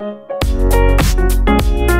Música